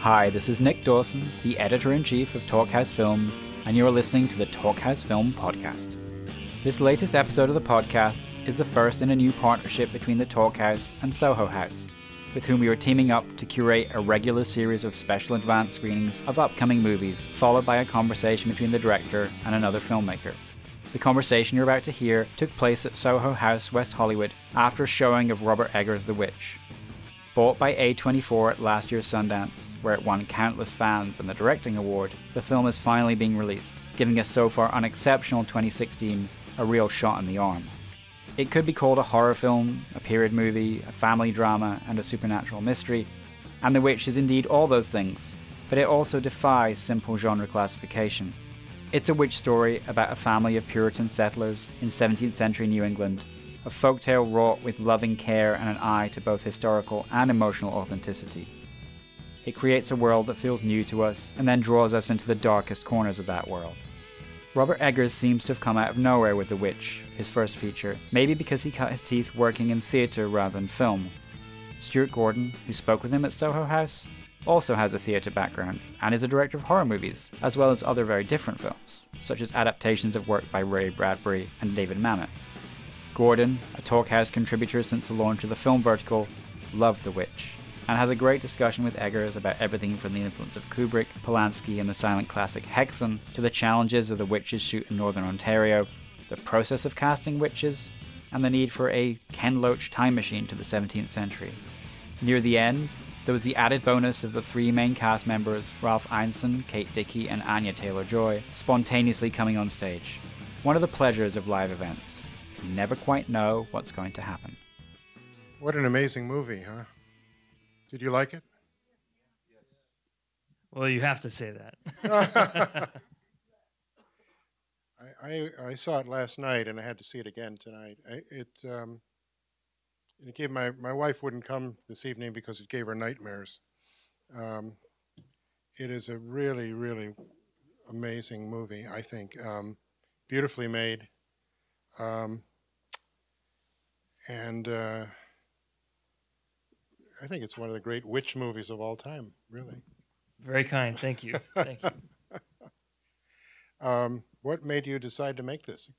Hi, this is Nick Dawson, the editor in chief of Talkhouse Film, and you're listening to the Talkhouse Film podcast. This latest episode of the podcast is the first in a new partnership between the Talkhouse and Soho House, with whom we are teaming up to curate a regular series of special advance screenings of upcoming movies, followed by a conversation between the director and another filmmaker. The conversation you're about to hear took place at Soho House, West Hollywood, after a showing of Robert Eggers' The Witch. Bought by A24 at last year's Sundance, where it won countless fans and the Directing Award, the film is finally being released, giving us so far unexceptional 2016 a real shot in the arm. It could be called a horror film, a period movie, a family drama, and a supernatural mystery, and The Witch is indeed all those things, but it also defies simple genre classification. It's a witch story about a family of Puritan settlers in 17th century New England, a folktale wrought with loving care and an eye to both historical and emotional authenticity. It creates a world that feels new to us and then draws us into the darkest corners of that world. Robert Eggers seems to have come out of nowhere with The Witch, his first feature, maybe because he cut his teeth working in theatre rather than film. Stuart Gordon, who spoke with him at Soho House, also has a theatre background and is a director of horror movies, as well as other very different films, such as adaptations of work by Ray Bradbury and David Mamet. Gordon, a Talkhouse contributor since the launch of the film vertical, loved The Witch, and has a great discussion with Eggers about everything from the influence of Kubrick, Polanski, and the silent classic Häxan to the challenges of the witches shoot in Northern Ontario, the process of casting witches, and the need for a Ken Loach time machine to the 17th century. Near the end, there was the added bonus of the three main cast members, Ralph Ineson, Kate Dickie, and Anya Taylor Joy, spontaneously coming on stage. One of the pleasures of live events. You never quite know what's going to happen. What an amazing movie, huh? Did you like it? Well, you have to say that. I, I, I saw it last night and I had to see it again tonight. I, it um, it gave my my wife wouldn't come this evening because it gave her nightmares. Um, it is a really really amazing movie. I think um, beautifully made, um, and uh, I think it's one of the great witch movies of all time. Really. Very kind. Thank you. Thank you. Um, what made you decide to make this?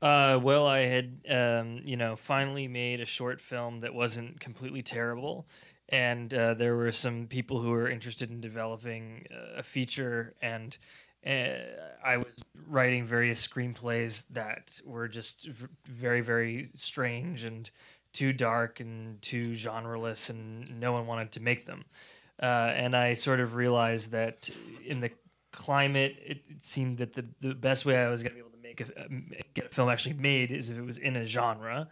Uh, well, I had, um, you know, finally made a short film that wasn't completely terrible, and uh, there were some people who were interested in developing uh, a feature, and I was writing various screenplays that were just very, very strange and too dark and too genreless, and no one wanted to make them. Uh, and I sort of realized that in the climate, it, it seemed that the, the best way I was going to be able to make a, um, get a film actually made is if it was in a genre.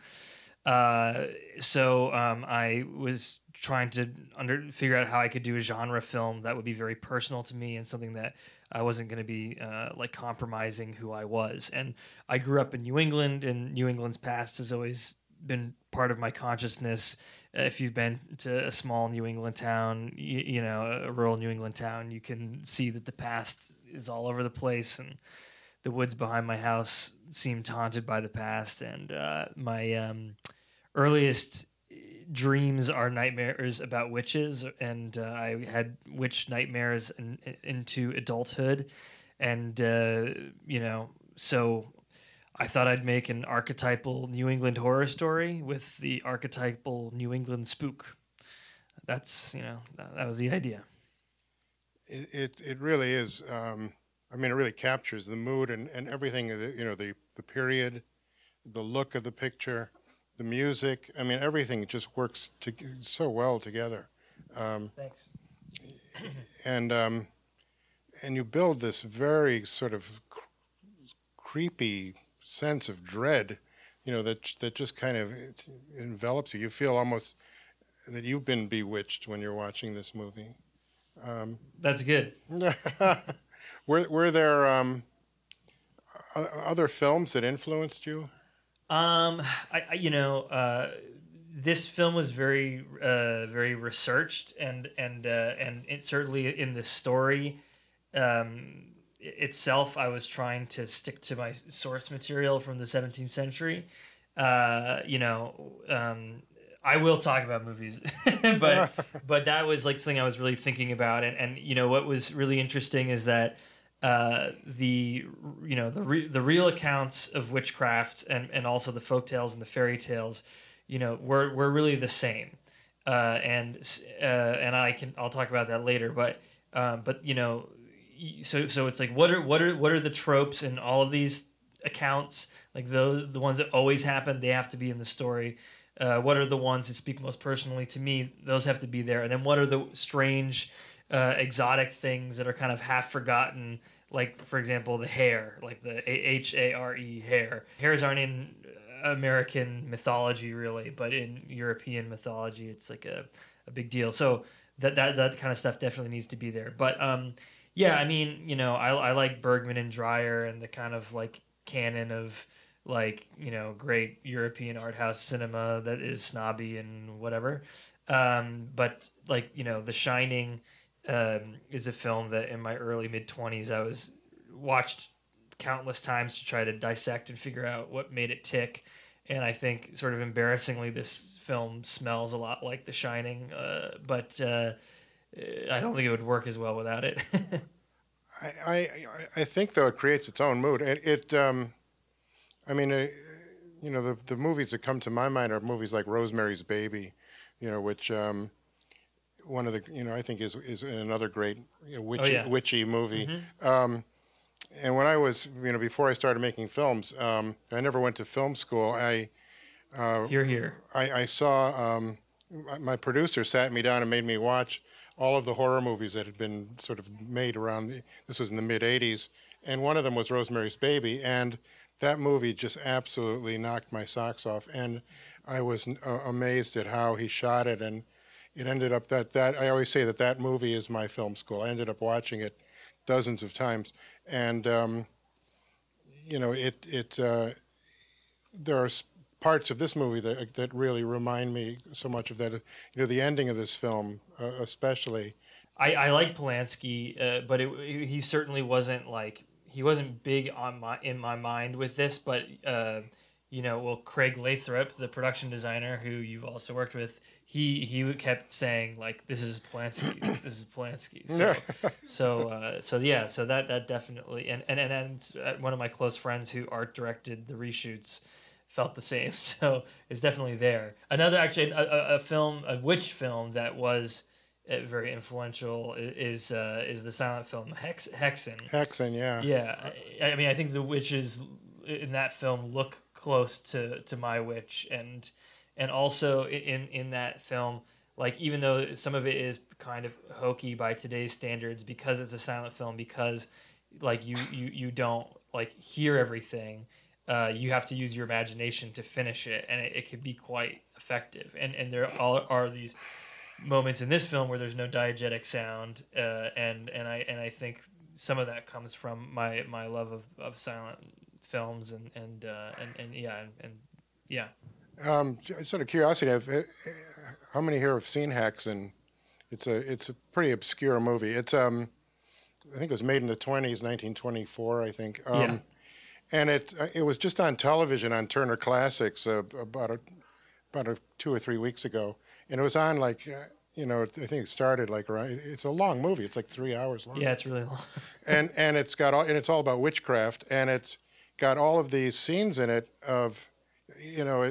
Uh, so um, I was trying to under figure out how I could do a genre film that would be very personal to me and something that I wasn't going to be uh, like compromising who I was. And I grew up in New England, and New England's past has always been part of my consciousness. Uh, if you've been to a small New England town, you, you, know, a rural New England town, you can see that the past is all over the place, and the woods behind my house seemed haunted by the past. And uh, my um, earliest dreams are nightmares about witches, and uh, I had witch nightmares in, in, into adulthood, and uh, you know, so I thought I'd make an archetypal New England horror story with the archetypal New England spook. That's you know that, that was the idea. It it, it really is. Um, I mean, it really captures the mood and, and everything. You know, the the period, the look of the picture, the music. I mean, everything just works to, so well together. Um, Thanks. And um, and you build this very sort of cr- creepy sense of dread, you know, that that just kind of envelops you. You feel almost that you've been bewitched when you're watching this movie. Um, That's good. were were there um, other films that influenced you? Um, I, I you know, uh, this film was very uh, very researched and and uh, and it certainly in the story. Um, itself, I was trying to stick to my source material from the 17th century. Uh, you know, um, I will talk about movies, but but that was like something I was really thinking about, and and you know what was really interesting is that uh, the you know the re- the real accounts of witchcraft and and also the folk tales and the fairy tales, you know, were were really the same, uh, and uh, and I can I'll talk about that later, but um, but you know, so so it's like what are what are what are the tropes in all of these accounts? Like those the ones that always happen they have to be in the story. Uh, what are the ones that speak most personally to me? Those have to be there. And then what are the strange uh, exotic things that are kind of half forgotten like for example the hare like the h-a-r-e hare hares aren't in american mythology really but in european mythology it's like a, a big deal. So that, that that kind of stuff definitely needs to be there. But um yeah i mean you know i, I like bergman and dreyer and the kind of like canon of like you know great European art house cinema that is snobby and whatever. Um, but like you know, The Shining um, is a film that in my early mid twenties I was watched countless times to try to dissect and figure out what made it tick. And I think, sort of embarrassingly, this film smells a lot like The Shining, uh, but uh, I don't think it would work as well without it. I, I, I think though it creates its own mood. It, it um, I mean, uh, you know, the the movies that come to my mind are movies like Rosemary's Baby, you know, which um, one of the you know I think is is another great you know, witchy, oh, yeah. witchy movie. Mm-hmm. Um, and when I was you know before I started making films, um, I never went to film school. I uh, you're here. I, I saw um, my producer sat me down and made me watch all of the horror movies that had been sort of made around. The, this was in the mid '80s, and one of them was Rosemary's Baby, and that movie just absolutely knocked my socks off. And I was uh, amazed at how he shot it, and it ended up that that I always say that that movie is my film school. I ended up watching it dozens of times, and um, you know it it uh, there are parts of this movie that that really remind me so much of that. You know, the ending of this film, uh, especially. I, I like Polanski, uh, but it, he certainly wasn't like he wasn't big on my in my mind with this. But uh, you know, well, Craig Lathrop, the production designer who you've also worked with, he he kept saying like, "This is Polanski. this is Polanski." So so uh, so yeah, so that that definitely and and and, and uh, one of my close friends who art directed the reshoots felt the same. So it's definitely there. Another actually a, a, film, a witch film that was uh, very influential is uh, is the silent film Hex Häxan. Häxan, yeah. Yeah, I, I, mean I think the witches in that film look close to to my witch and and also in in that film like even though some of it is kind of hokey by today's standards because it's a silent film because like you you you don't like hear everything uh, you have to use your imagination to finish it, and it, it can be quite effective. And and there are, are these moments in this film where there's no diegetic sound, uh, and and I and I think some of that comes from my my love of, of silent films and and uh, and, and yeah and, and yeah. Um, just out of curiosity, have, uh, how many here have seen Häxan? It's a it's a pretty obscure movie. It's um, I think it was made in the twenties, nineteen twenty four. I think. Um, yeah and it uh, it was just on television on Turner Classics uh, about a, about a, two or three weeks ago, and it was on like uh, you know I think it started like around. It's a long movie. It's like three hours long. Yeah, it's really long. and and it's got all and it's all about witchcraft, and it's got all of these scenes in it of you know.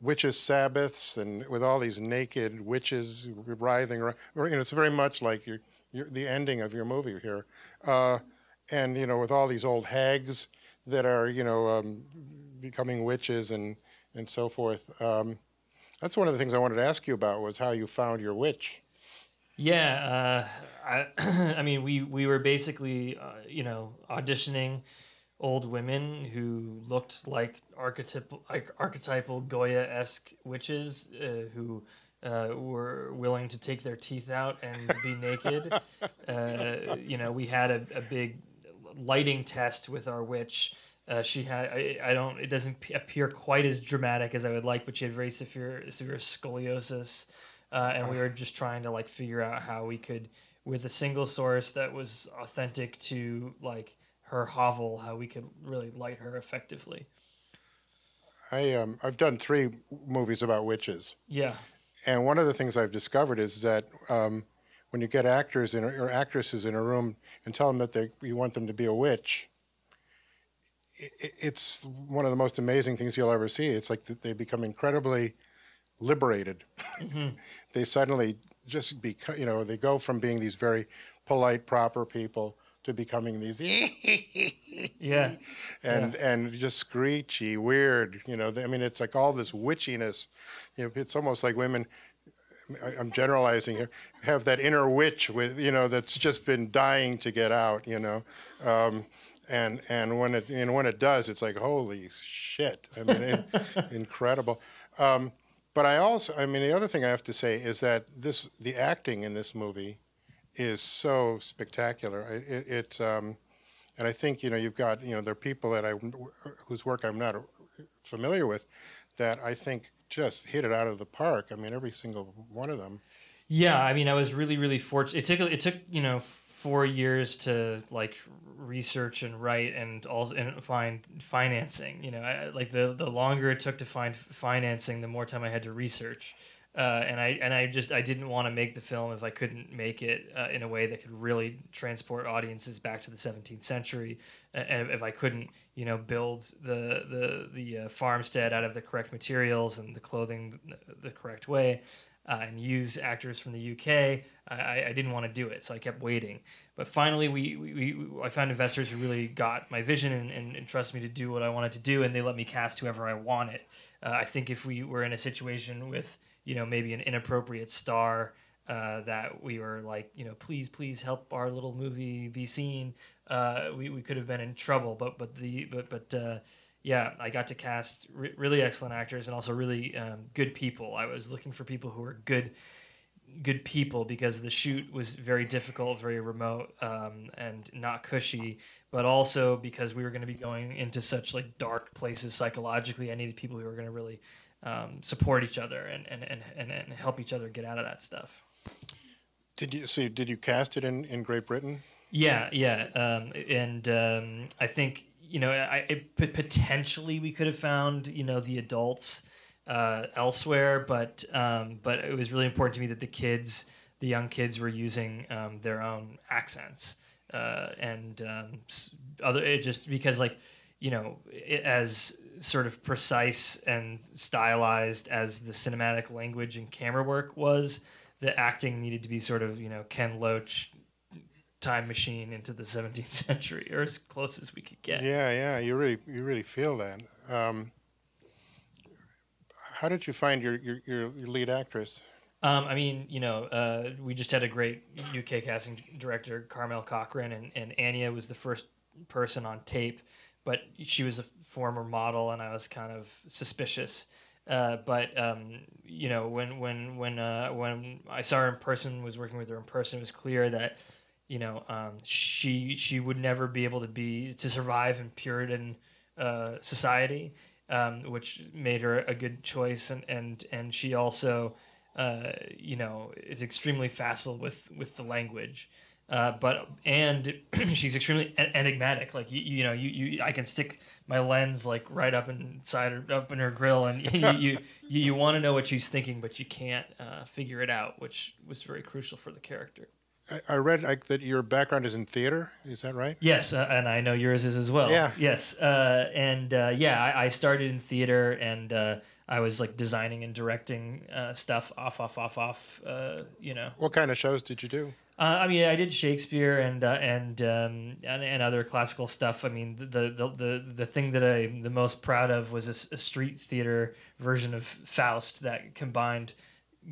witches' sabbaths and with all these naked witches writhing around. You know, it's very much like your, your the ending of your movie here. Uh, and you know with all these old hags that are you know um, becoming witches and and so forth. Um, that's one of the things I wanted to ask you about was how you found your witch. Yeah, uh, I, I mean, we we were basically, uh, you know, auditioning old women who looked like archetypal like archetypal Goya esque witches uh, who uh, were willing to take their teeth out and be naked. Uh, you know, we had a, a big lighting test with our witch. Uh, she had I, I don't it doesn't appear quite as dramatic as I would like, but she had very severe severe scoliosis, uh, and we were just trying to like figure out how we could with a single source that was authentic to like her hovel, how we could really light her effectively. I um, I've done three movies about witches, Yeah. and one of the things I've discovered is that um, when you get actors in, or actresses in a room and tell them that they you want them to be a witch, i i- it's one of the most amazing things you'll ever see. It's like they become incredibly liberated. they suddenly just become, you know, they go from being these very polite, proper people to becoming these Yeah. and and just screechy, weird. You know, I mean, it's like all this witchiness. You know, it's almost like women. I'm generalizing here. Have that inner witch with you know that's just been dying to get out. You know, um, and and when it and when it does, it's like holy shit. I mean, it, incredible. Um, but I also, I mean, the other thing I have to say is that this the acting in this movie is so spectacular. I- It, um, and I think you know you've got you know there are people that I whose work I'm not familiar with that I think just hit it out of the park. I mean, every single one of them. Yeah, I mean, I was really, really fortunate. It took it took you know four years to like research and write and also and find financing. You know, I, like the the longer it took to find financing, the more time I had to research. Uh, and I and I just I didn't want to make the film if I couldn't make it uh, in a way that could really transport audiences back to the 17th century, and if I couldn't you know build the the the uh, farmstead out of the correct materials and the clothing the, correct way, uh, and use actors from the UK. I, I didn't want to do it, so I kept waiting. But finally, we, we, we I found investors who really got my vision and, and, and trusted me to do what I wanted to do, and they let me cast whoever I wanted. Uh, I think if we were in a situation with you know maybe an inappropriate star uh, that we were like you know please please help our little movie be seen, uh, we, we could have been in trouble. But but the but but uh, yeah, I got to cast re- really excellent actors and also really um, good people. I was looking for people who were good, good people because the shoot was very difficult, very remote, um, and not cushy. But also because we were going to be going into such like dark places psychologically, I needed people who were going to really um, support each other and, and, and, and, help each other get out of that stuff. Did you see? Did you cast it in, in Great Britain? Yeah, yeah, um, and um, I think you know, I it, potentially we could have found you know the adults uh, elsewhere, but um, but it was really important to me that the kids, the young kids, were using um, their own accents uh, and um, other. It just because like you know, as sort of precise and stylized as the cinematic language and camera work was, the acting needed to be sort of you know Ken Loach time machine into the 17th century or as close as we could get. Yeah, yeah. You really you really feel that. Um, how did you find your your, your, your lead actress? Um, I mean, you know, uh, we just had a great UK casting director, Kharmel Cochrane, and, and Anya was the first person on tape, but she was a former model, and I was kind of suspicious. Uh, but um, you know, when when when uh, when I saw her in person, was working with her in person, it was clear that you know um, she she would never be able to be to survive in Puritan uh, society, um, which made her a good choice, and and and she also uh, you know is extremely facile with with the language. Uh, but and she's extremely enigmatic. Like you, you know, you, you I can stick my lens like right up inside her, up in her grill, and you you, you, you want to know what she's thinking, but you can't uh, figure it out, which was very crucial for the character. I, I read like, that your background is in theater. Is that right? Yes, uh, and I know yours is as well. Yeah. Yes, uh, and uh, yeah, I, I started in theater, and uh, I was like designing and directing uh, stuff off, off, off, off. Uh, you know, What kind of shows did you do? Uh, I mean, I did Shakespeare and uh, and, um, and and other classical stuff. I mean, the the the, the thing that I'm the most proud of was a street theater version of Faust that combined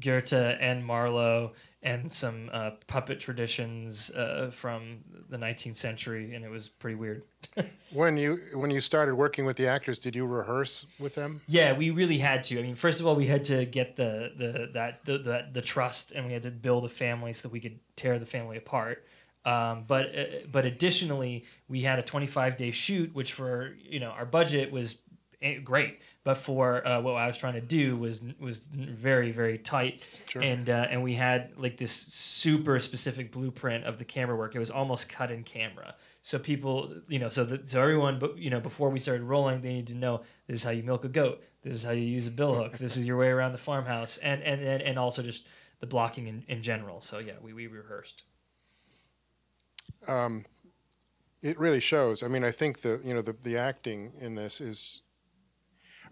Goethe and Marlowe and some uh, puppet traditions uh, from the 19th century, and it was pretty weird. When you when you started working with the actors, did you rehearse with them? Yeah, we really had to. I mean, first of all, we had to get the the that the the, the trust, and we had to build a family so that we could tear the family apart. Um, but uh, but additionally, we had a 25 day shoot, which for you know our budget was eh, great. But for uh, what I was trying to do was was very very tight, Sure. and uh, and we had like this super specific blueprint of the camera work. It was almost cut in camera. So people, you know, so that so everyone, but you know, before we started rolling, they need to know this is how you milk a goat. This is how you use a bill hook. This is your way around the farmhouse, and and and, and also just the blocking in, in general. So yeah, we, we rehearsed. Um, it really shows. I mean, I think the you know the, the acting in this is.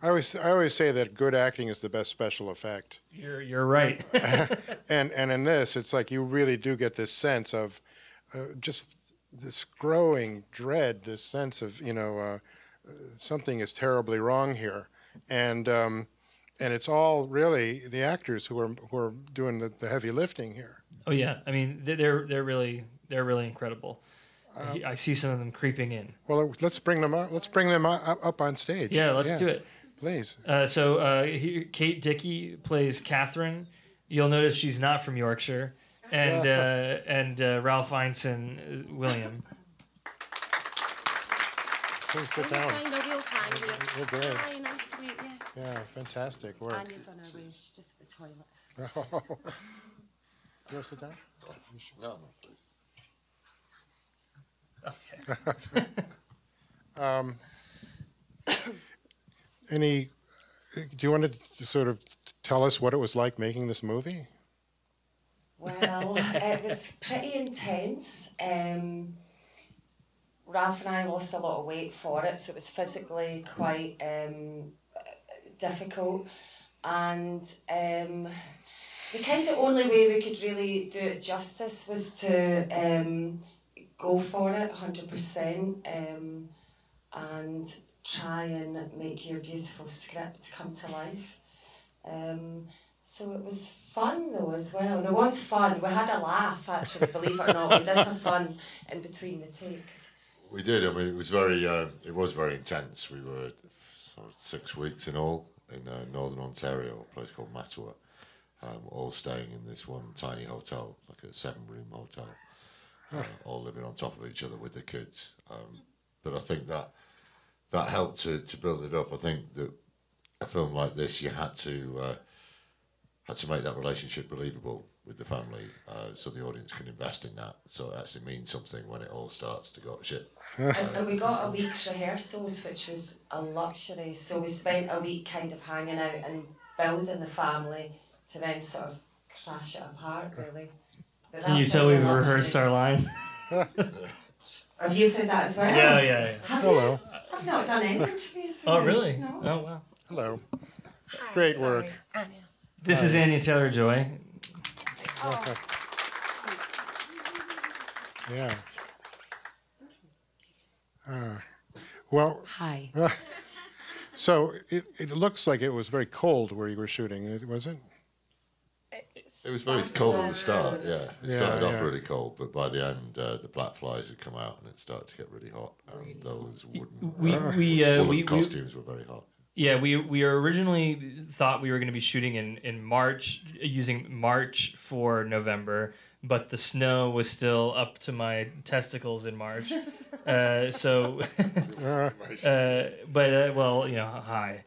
I always I always say that good acting is the best special effect, You're you're right. and and in this, it's like you really do get this sense of uh, just this growing dread, this sense of you know uh, something is terribly wrong here, and um, and it's all really the actors who are who are doing the, the heavy lifting here. oh yeah, I mean they- they're they're really they're really incredible. Um, I see some of them creeping in. Well, let's bring them up. Let's bring them up, up on stage. Yeah, let's do it. Please. Uh, so uh, here, Kate Dickie plays Catherine. You'll notice she's not from Yorkshire, and uh, and uh, Ralph Ineson is William. Please sit you're down. fine, no, you're. You're, You're great. Hi, nice to meet you. Yeah, fantastic work. Anya's on her way. She's just at the toilet. you want to sit down? No, Okay. Um, any? Do you want to sort of tell us what it was like making this movie? Well, it was pretty intense. Um, Ralph and I lost a lot of weight for it, so it was physically quite um, difficult. And um, the kind of only way we could really do it justice was to um, go for it 100% um, and try and make your beautiful script come to life. Um, so it was fun though as well. There was fun. We had a laugh actually, believe it or not. We did have fun in between the takes. we did. I mean, it was very, uh, it was very intense. We were sort of six weeks in all in uh, northern Ontario, a place called Mattawa, um, all staying in this one tiny hotel, like a seven-room hotel, uh, all living on top of each other with the kids. Um, but I think that that helped to, to build it up. I think that a film like this, you had to uh, had to make that relationship believable with the family, uh, so the audience can invest in that. So it actually means something when it all starts to go to shit. And, and we got a week's rehearsals, which was a luxury. So we spent a week kind of hanging out and building the family to then sort of crash it apart, really. But Can you that's tell we've rehearsed our lines? Have you said that as well? yeah, yeah, yeah. Have Hello. You? I've not done any interviews. Oh, really? No. Oh, wow. Hello. Hi, Great sorry. work. Anya. This is Anya Taylor Joy. Oh, Yeah. Uh, well, Hi. so it, it looks like it was very cold where you were shooting, was it? It was very cold at the start, yeah. It Yeah, started off yeah. really cold, but by the end, uh, the black flies had come out and it started to get really hot. And those wooden We uh, we uh, woolen we, we costumes were very hot. yeah we we originally thought we were going to be shooting in in March using March for November, but the snow was still up to my testicles in March. Uh, so, Uh, but uh, well, you know, hi.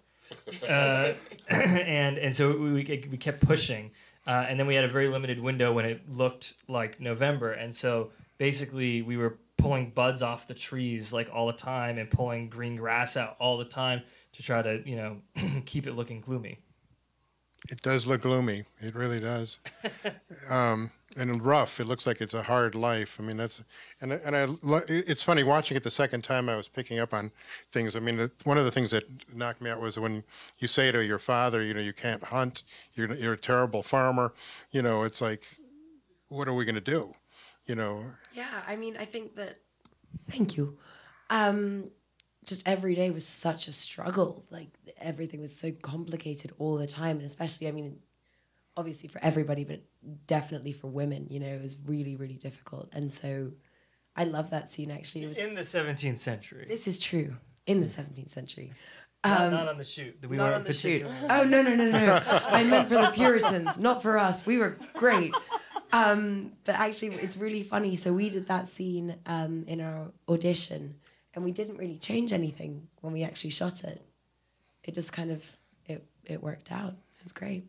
Uh, and and so we, we we kept pushing, uh, and then we had a very limited window when it looked like November, and so basically we were pulling buds off the trees like all the time and pulling green grass out all the time to try to you know keep it looking gloomy. it does look gloomy. It really does. um, and rough. It looks like it's a hard life. I mean, that's and and I. lo- It's funny watching it the second time. I was picking up on things. I mean, one of the things that knocked me out was when you say to your father, you know, you can't hunt. You're you're a terrible farmer. You know, it's like, what are we going to do? You know, Yeah, I mean, I think that. Thank you. Um, just every day was such a struggle. Like everything was so complicated all the time, and especially, I mean, obviously for everybody, but definitely for women. You know, it was really, really difficult. And so, I love that scene. Actually, it was. In the 17th century, This is true in the 17th century. not, Um, not on the shoot. We not on the shoot. Oh no no no no! I meant for the Puritans, not for us. We were great. Um, but actually, it's really funny. So we did that scene um, in our audition, and we didn't really change anything when we actually shot it. it just kind of it it worked out. It was great.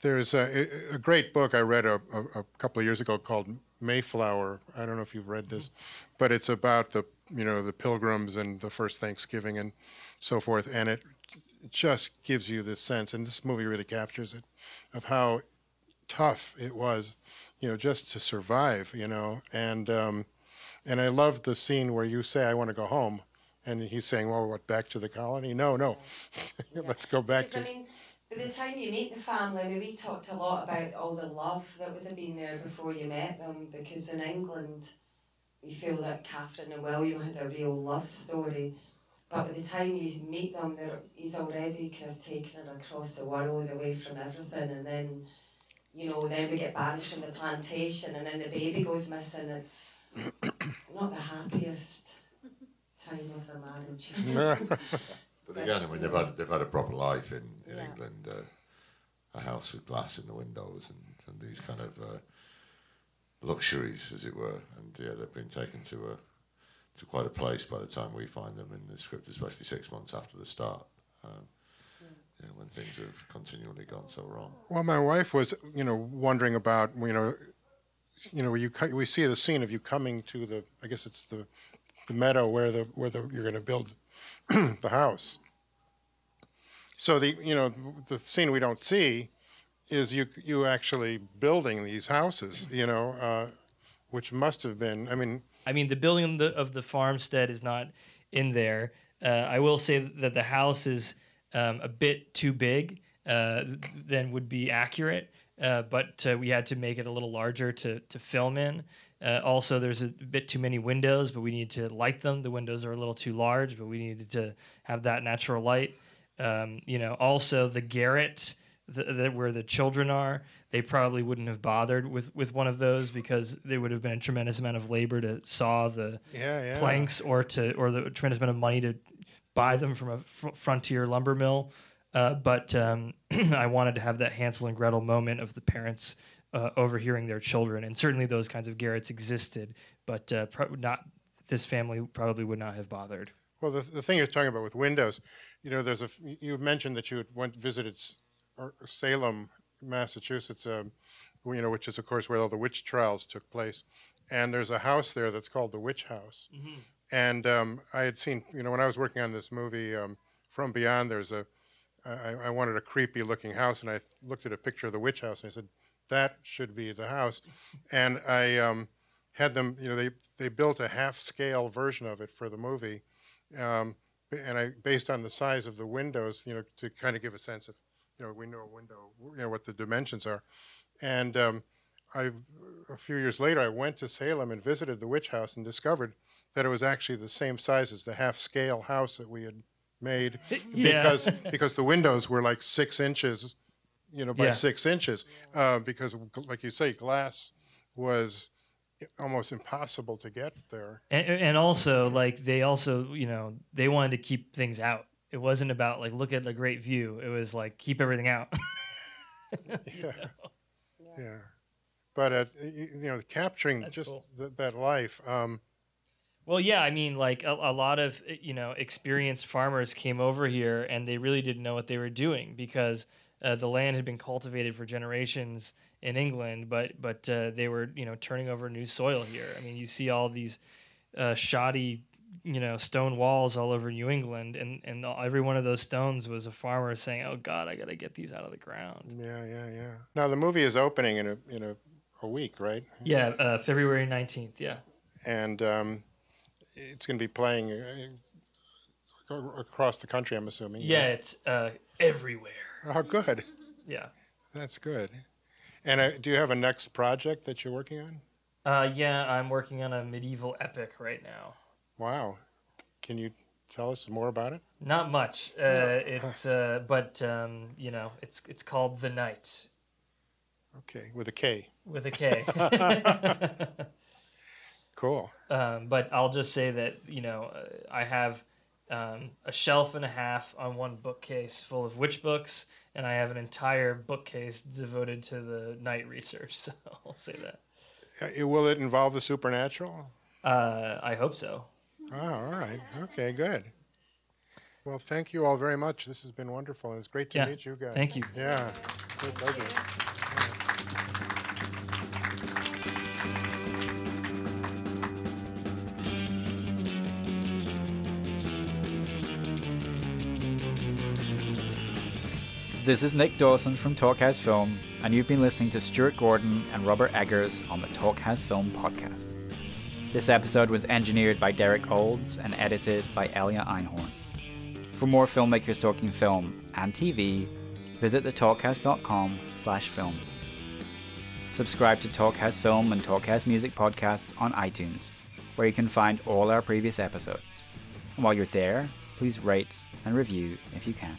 There's a, a great book I read a, a, a couple of years ago called Mayflower. I don't know if you've read this, but it's about the you know the pilgrims and the first Thanksgiving and so forth, and it just gives you this sense, and this movie really captures it, of how tough it was, you know, just to survive, you know, and um, and I love the scene where you say, "I want to go home," and he's saying, "Well, what? Back to the colony? No, no, let's go back to." I mean, by the time you meet the family, I mean, we talked a lot about all the love that would have been there before you met them, because in England, we feel that Catherine and William had a real love story. But by the time you meet them, he's already kind of taken her across the world, away from everything, and then, you know, then we get banished from the plantation, and then the baby goes missing. It's not the happiest time of their marriage. But again, I mean, they've had they've had a proper life in, in Yeah. England, uh, a house with glass in the windows and, and these kind of uh, luxuries, as it were. And yeah, they've been taken to a to quite a place by the time we find them in the script, especially six months after the start. Um, yeah, when things have continually gone so wrong. Well, my wife was, you know, wondering about, you know, you know, you we see the scene of you coming to the, I guess it's the, the meadow where the where the you're going to build the house. So the, you know, the scene we don't see is you you actually building these houses, you know, uh, which must have been, I mean, I mean, the building of the, of the farmstead is not in there. Uh, I will say that the house is um, a bit too big uh, than would be accurate, uh, but uh, we had to make it a little larger to, to film in. Uh, also, there's a bit too many windows, but we need to light them. The windows are a little too large, but we needed to have that natural light. Um, you know, also the garret the, the, where the children are, they probably wouldn't have bothered with, with one of those because there would have been a tremendous amount of labor to saw the yeah, yeah. planks or to or the tremendous amount of money to buy them from a fr- frontier lumber mill. Uh, but um, I wanted to have that Hansel and Gretel moment of the parents uh, overhearing their children, and certainly those kinds of garrets existed, but uh, pro- not this family probably would not have bothered. Well, the, the thing you're talking about with windows, you know, there's a, f- you mentioned that you had went visited S- Salem, Massachusetts, um, you know, which is of course where all the witch trials took place. And there's a house there that's called the Witch House. And um, I had seen, you know, when I was working on this movie, um, From Beyond, there's a, I, I wanted a creepy looking house, and I looked at a picture of the witch house, and I said, that should be the house. And I um, had them, you know, they, they built a half scale version of it for the movie. Um, and I, based on the size of the windows, you know, to kind of give a sense of, you know, we know a window, you know, what the dimensions are. And um, I, a few years later, I went to Salem and visited the witch house and discovered that it was actually the same size as the half scale house that we had made Yeah. because because the windows were like six inches, you know, by Yeah. six inches. Uh, because, like you say, glass was almost impossible to get there. and, and also like they also you know they wanted to keep things out it wasn't about like look at the great view it was like keep everything out Yeah. Yeah. But uh, y- you know, capturing That's just cool. th- that life. Um, well yeah i mean like a, a lot of uh, you know experienced farmers came over here and they really didn't know what they were doing because uh, the land had been cultivated for generations in england but but uh, they were you know turning over new soil here i mean you see all these uh, shoddy you know stone walls all over new england and and every one of those stones was a farmer saying oh god i gotta get these out of the ground yeah, yeah, yeah. Now the movie is opening in a in a, a week, right? Yeah, uh, February 19th. Yeah. And um, it's going to be playing uh, across the country. I'm assuming. Yeah, yes? it's uh, everywhere. Oh, good. Yeah. That's good. And uh, do you have a next project that you're working on? Uh, yeah, I'm working on a medieval epic right now. Wow. Can you tell us more about it? Not much. Uh, it's uh, but um, you know, it's it's called The Knight Okay, with a K. with a K. Cool. um, but I'll just say that you know I have um, a shelf and a half on one bookcase full of witch books, and I have an entire bookcase devoted to the knight research. So I'll say that. Uh, will it involve the supernatural? Uh, I hope so. Oh, all right. Okay, good. Well, thank you all very much. This has been wonderful. It's great to Yeah. meet you guys. Thank you. Yeah, great pleasure. This is Nick Dawson from Talkhouse Film, and you've been listening to Stuart Gordon and Robert Eggers on the Talkhouse Film podcast. This episode was engineered by Derek Olds and edited by Elia Einhorn. For more filmmakers talking film and TV, visit thetalkhouse.com slash film. Subscribe to Talkhouse Film and Talkhouse Music podcasts on iTunes, where you can find all our previous episodes. And while you're there, please rate and review if you can.